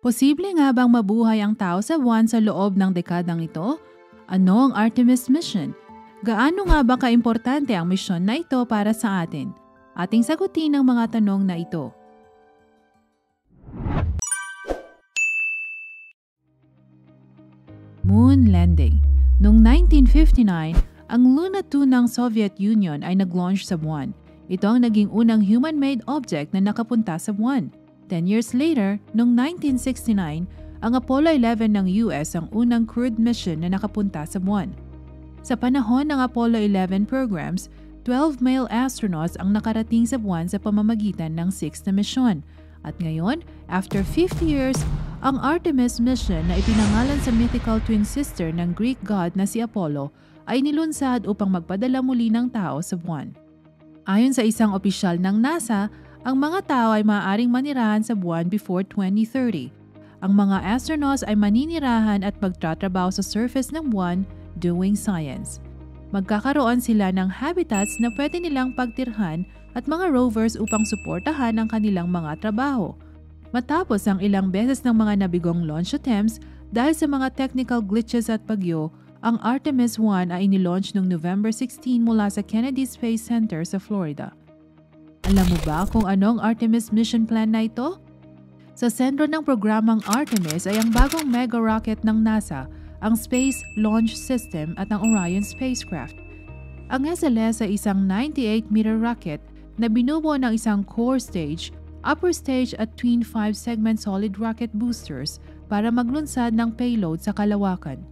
Posible nga bang mabuhay ang tao sa buwan sa loob ng dekadang ito? Ano ang Artemis Mission? Gaano nga ba kaimportante ang misyon na ito para sa atin? Ating sagutin ang mga tanong na ito. Moon Landing Noong 1959, ang Luna 2 ng Soviet Union ay nag-launch sa buwan. Ito ang naging unang human-made object na nakapunta sa buwan. Ten years later, noong 1969, ang Apollo 11 ng US ang unang crewed mission na nakapunta sa buwan. Sa panahon ng Apollo 11 programs, 12 male astronauts ang nakarating sa buwan sa pamamagitan ng 6th na misyon. At ngayon, after 50 years, ang Artemis mission na ipinangalan sa mythical twin sister ng Greek god na si Apollo ay nilunsad upang magpadala muli ng tao sa buwan. Ayon sa isang opisyal ng NASA, ang mga tao ay maaaring manirahan sa buwan before 2030. Ang mga astronauts ay maninirahan at magtatrabaho sa surface ng buwan doing science. Magkakaroon sila ng habitats na pwede nilang pagtirhan at mga rovers upang suportahan ang kanilang mga trabaho. Matapos ang ilang beses ng mga nabigong launch attempts dahil sa mga technical glitches at bagyo, ang Artemis 1 ay inilaunch noong November 16 mula sa Kennedy Space Center sa Florida. Alam mo ba kung ano ang Artemis mission plan na ito? Sa sentro ng programang Artemis ay ang bagong mega rocket ng NASA, ang Space Launch System at ang Orion spacecraft. Ang SLS ay isang 98-meter rocket na binubuo ng isang core stage, upper stage at twin 5-segment solid rocket boosters para maglunsad ng payload sa kalawakan.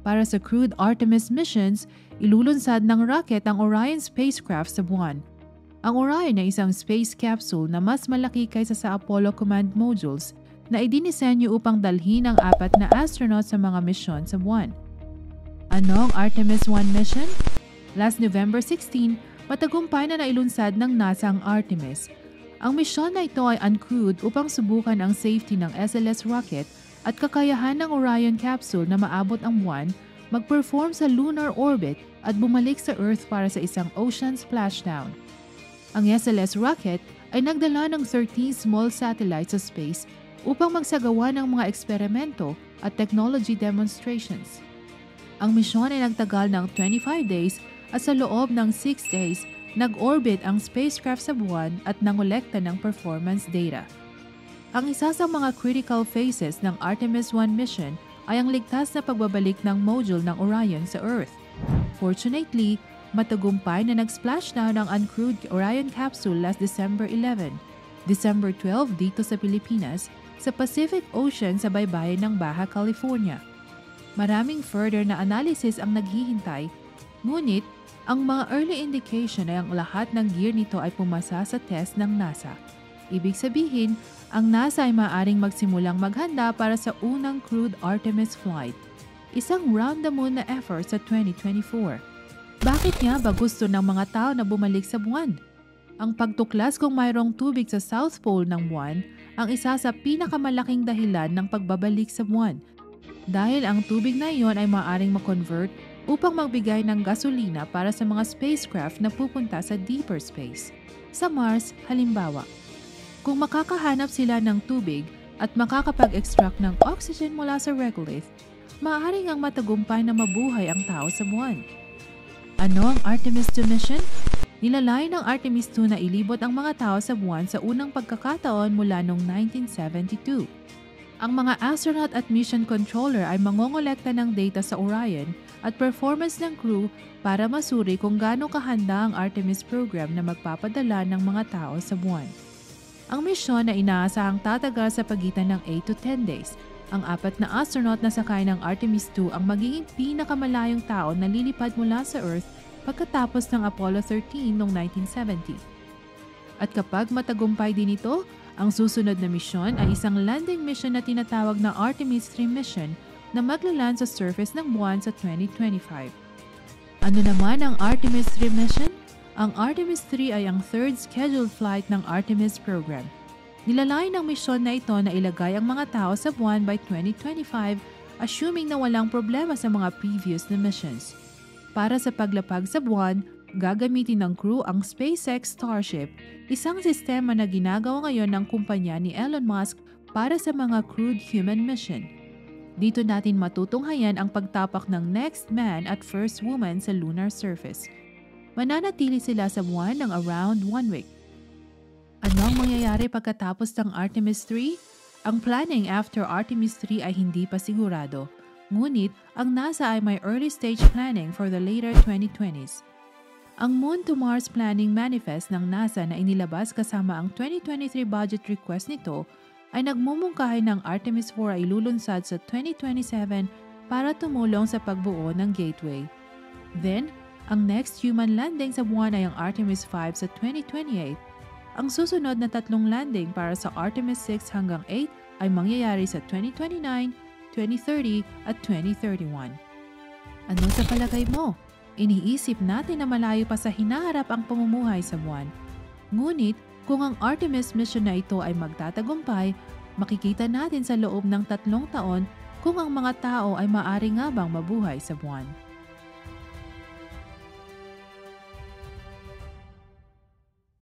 Para sa crewed Artemis missions, ilulunsad ng rocket ang Orion spacecraft sa buwan ang Orion ay isang space capsule na mas malaki kaysa sa Apollo Command Modules na idinisenyo upang dalhin ang apat na astronaut sa mga misyon sa buwan. Ano ang Artemis 1 mission? Last November 16, matagumpay na nailunsad ng NASA ang Artemis. Ang misyon na ito ay uncrewed upang subukan ang safety ng SLS rocket at kakayahan ng Orion capsule na maabot ang buwan, mag-perform sa lunar orbit at bumalik sa Earth para sa isang ocean splashdown. Ang SLS rocket ay nagdala ng 13 small satellites sa space upang magsagawa ng mga eksperimento at technology demonstrations. Ang misyon ay nagtagal ng 25 days at sa loob ng 6 days, nag-orbit ang spacecraft sa buwan at nangolekta ng performance data. Ang isa sa mga critical phases ng Artemis 1 mission ay ang ligtas na pagbabalik ng module ng Orion sa Earth. Fortunately, Matagumpay na nag-splashdown ang uncrewed Orion capsule last December 11, December 12 dito sa Pilipinas, sa Pacific Ocean sa baybayin ng Baja California. Maraming further na analysis ang naghihintay, ngunit ang mga early indication ay ang lahat ng gear nito ay pumasa sa test ng NASA. Ibig sabihin, ang NASA ay maaaring magsimulang maghanda para sa unang crewed Artemis flight, isang round-the-moon na effort sa 2024. Bakit nga ba gusto ng mga tao na bumalik sa buwan? Ang pagtuklas kung mayroong tubig sa South Pole ng buwan ang isa sa pinakamalaking dahilan ng pagbabalik sa buwan. Dahil ang tubig na iyon ay maaaring makonvert upang magbigay ng gasolina para sa mga spacecraft na pupunta sa deeper space. Sa Mars, halimbawa, kung makakahanap sila ng tubig at makakapag-extract ng oxygen mula sa regolith, maaaring ang matagumpay na mabuhay ang tao sa buwan. Ano ang Artemis 2 mission? Nilalay ng Artemis 2 na ilibot ang mga tao sa buwan sa unang pagkakataon mula noong 1972. Ang mga astronaut at mission controller ay mangongolekta ng data sa Orion at performance ng crew para masuri kung gaano kahanda ang Artemis program na magpapadala ng mga tao sa buwan. Ang misyon na inaasahang tatagal sa pagitan ng 8 to 10 days ang apat na astronaut na sakay ng Artemis 2 ang magiging pinakamalayong tao na lilipad mula sa Earth pagkatapos ng Apollo 13 noong 1970. At kapag matagumpay din ito, ang susunod na misyon ay isang landing mission na tinatawag na Artemis 3 mission na maglaland sa surface ng buwan sa 2025. Ano naman ang Artemis 3 mission? Ang Artemis 3 ay ang third scheduled flight ng Artemis program Nilalay ng misyon na ito na ilagay ang mga tao sa buwan by 2025 assuming na walang problema sa mga previous na missions. Para sa paglapag sa buwan, gagamitin ng crew ang SpaceX Starship, isang sistema na ginagawa ngayon ng kumpanya ni Elon Musk para sa mga crewed human mission. Dito natin matutunghayan ang pagtapak ng next man at first woman sa lunar surface. Mananatili sila sa buwan ng around one week. Ano ang mangyayari pagkatapos ng Artemis 3? Ang planning after Artemis 3 ay hindi pa sigurado. Ngunit, ang NASA ay may early stage planning for the later 2020s. Ang Moon to Mars Planning Manifest ng NASA na inilabas kasama ang 2023 budget request nito ay nagmumungkahi ng Artemis 4 ay lulunsad sa 2027 para tumulong sa pagbuo ng gateway. Then, ang next human landing sa buwan ay ang Artemis 5 sa 2028. Ang susunod na tatlong landing para sa Artemis 6 hanggang 8 ay mangyayari sa 2029, 2030 at 2031. Ano sa palagay mo? Iniisip natin na malayo pa sa hinaharap ang pamumuhay sa buwan. Ngunit, kung ang Artemis mission na ito ay magtatagumpay, makikita natin sa loob ng tatlong taon kung ang mga tao ay maari nga bang mabuhay sa buwan.